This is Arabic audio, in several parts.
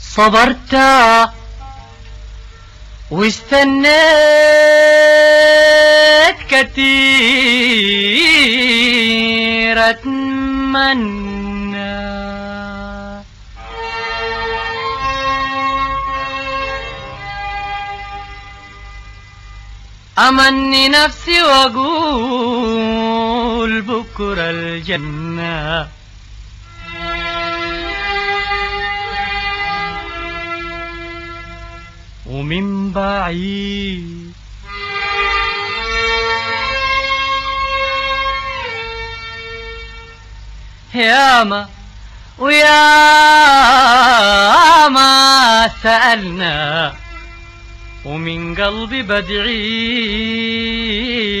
صبرت واستنيت كتير اتمنى أمني نفسي وأقول بكره الجنة. ومن بعيد ياما وياما سألنا ومن قلبي بدعي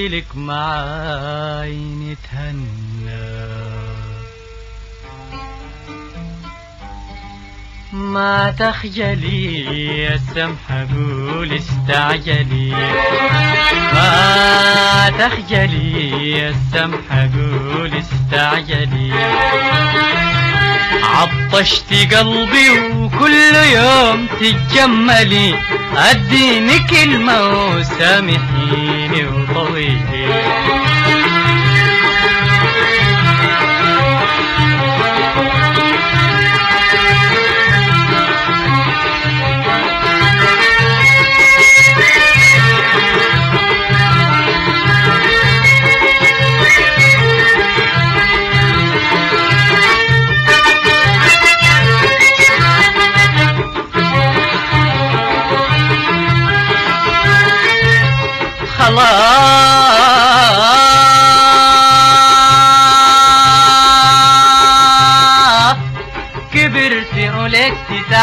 لك معاي نتهنى ما تخجلي يا السمحة قول استعجلي. ما تخجلي يا السمحة قول استعجلي. عطشتي قلبي وكل يوم تتجملي اديني كلمة وسامحيني وطويلي.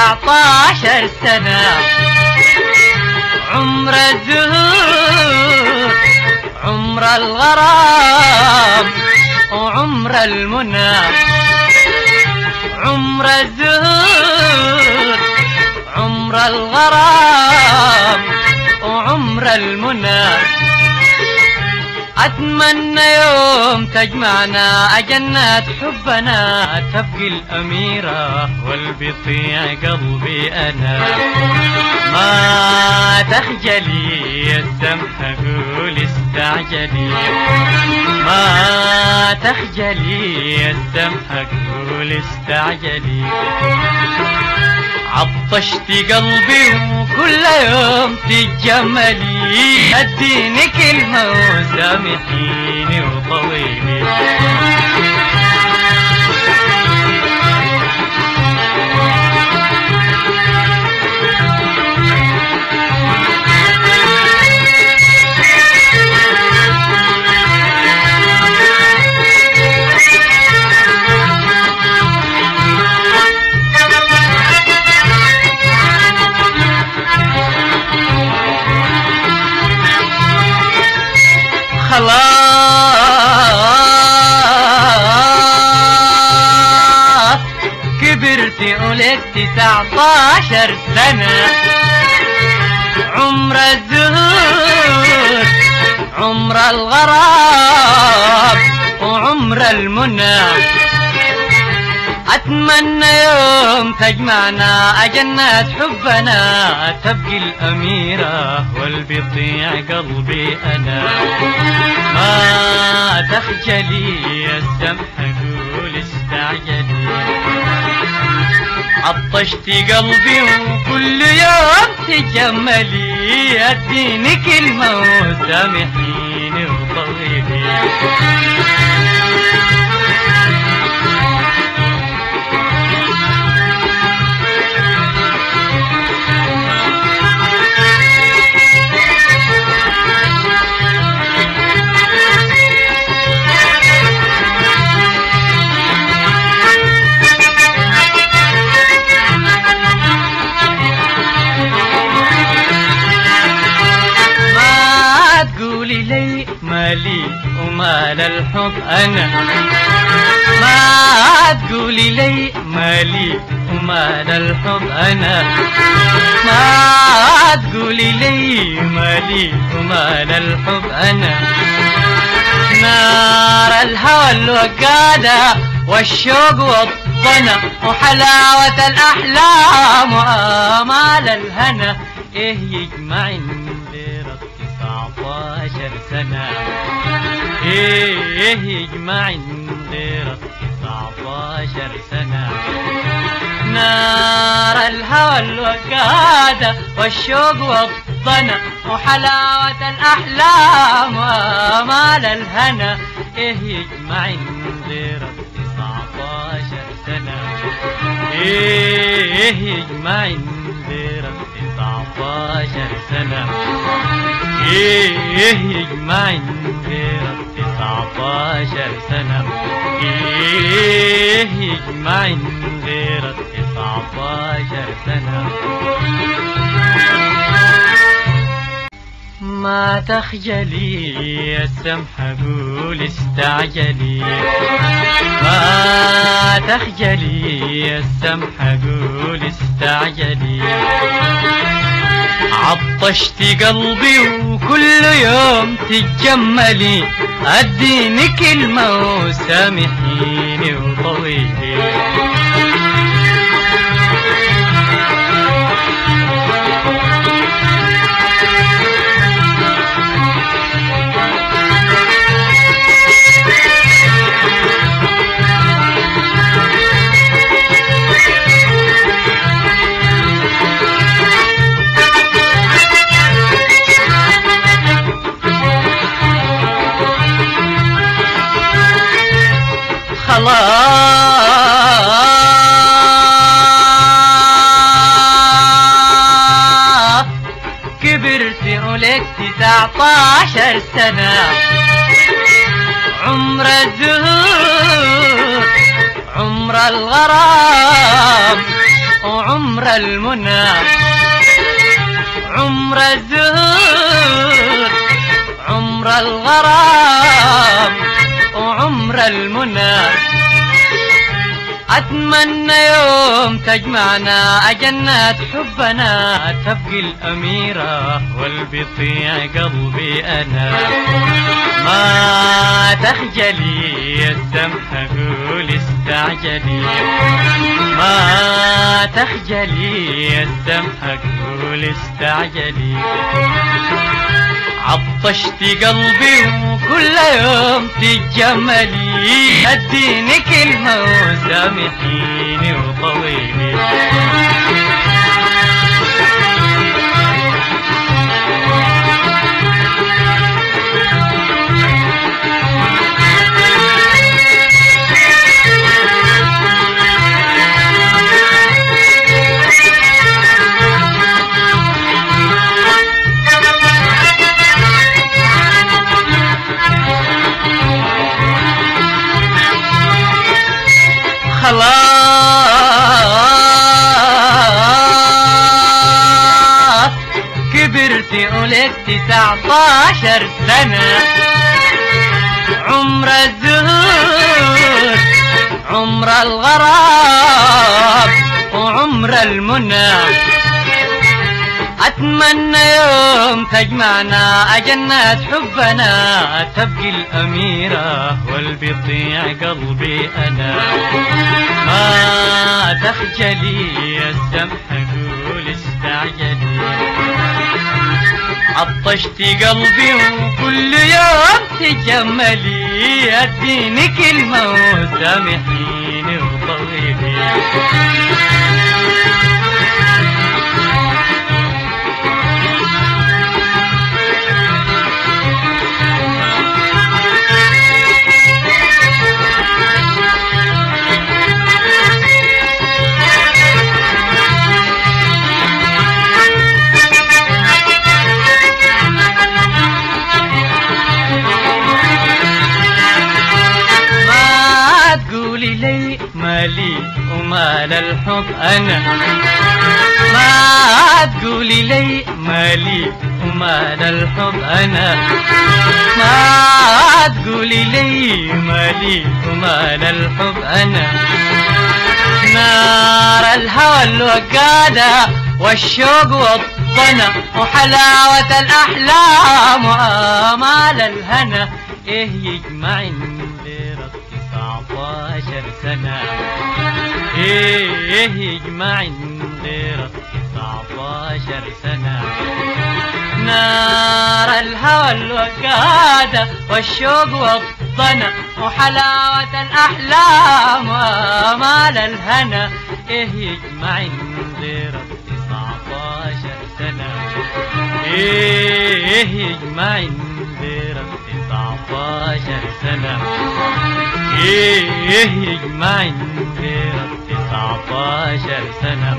عشر سنة. عمر الزهور عمر الغرام وعمر المنى. عمر الزهور عمر الغرام وعمر المنى. أتمنى يوم تجمعنا أجنات حبنا تبقي الأميرة والبطيع قلبي أنا. ما تخجلي السمحة قول استعجلي. ما تخجلي السمحة قول استعجلي. عطشتي قلبي وكل يوم تتجملي اديني كلمة وسامحيني وطويلي خلاص كبرت ولك تسعطاشر سنة. عمر الزهور عمر الغرام وعمر المنى. أتمنى يوم تجمعنا أجنات حبنا تبقي الأميرة والبطيع قلبي أنا. ما تخجلي يا السمحة قول استعجلي. عطشتي قلبي وكل يوم تجملي. اديني كلمة وسامحيني وطويلي مالي ومال الحب أنا. ما تقولي لي مالي ومال الحب أنا. ما تقولي لي مالي ومال الحب أنا. نار الهوى الوقادة والشوق والضنا وحلاوة الأحلام وآمال الهنا. إيه يجمع ليرة تسعة عشر سنة إيه يجمع تسعة عشر سنة. نار الهوى الوقادة والشوق والضنا وحلاوة الأحلام وآمال الهنا. إيه يجمع تسعة عشر سنة. إيه يجمع تسعة عشر سنة. إيه يجمع غير تسعة عشر سنة إيه يجمع غير تسعة عشر سنة ما تخجلي يا السمحة قول استعجلي ما تخجلي يا السمحة قول استعجلي عطشتي قلبي وكل يوم تتجملي اديني كلمة وسامحيني وطويلي. خلاص كبرت ولك تسعطاشر سنة. عمر الزهور عمر الغرام وعمر المنى. عمر الزهور عمر الغرام وعمر المنى. أتمنى يوم تجمعنا أجنات حبنا تبقي الأميرة والبطيع قلبي أنا. ما تخجلي يا السمحة قول استعجلي. ما تخجلي يا السمحة قول استعجلي. عطشتي قلبي وكل يوم تتجملي اديني كلمة وسامحيني وطويلي كبرت ولك تسعطاشر سنة عمر الزهور عمر الغرام وعمر المنى. أتمنى يوم تجمعنا أجنات حبنا تبقي الأميرة والبطيع قلبي أنا. ما تخجلي يا عطشتي قلبي وكل يوم تجملي اديني كلمة وسامحيني وطويلي مالي ومال الحب أنا. ما تقولي لي مالي ومال الحب أنا. ما تقولي لي مالي ومال الحب أنا. نار الهوى الوقادة والشوق والضنا وحلاوة الأحلام وآمال الهنا. إيه يجمعني إيه يجمع غيرك صعب عشر سنة نار الهوى الوكادة والشوق والطنا وحلاوة الأحلام وآمال الهنا. إيه يجمع غيرك صعب عشر سنة. إيه يجمع غيرك صعب عشر سنة. إيه يجمع غيرك 19 سنة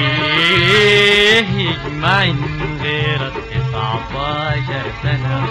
إيه يجمعني من غيرك 19 سنة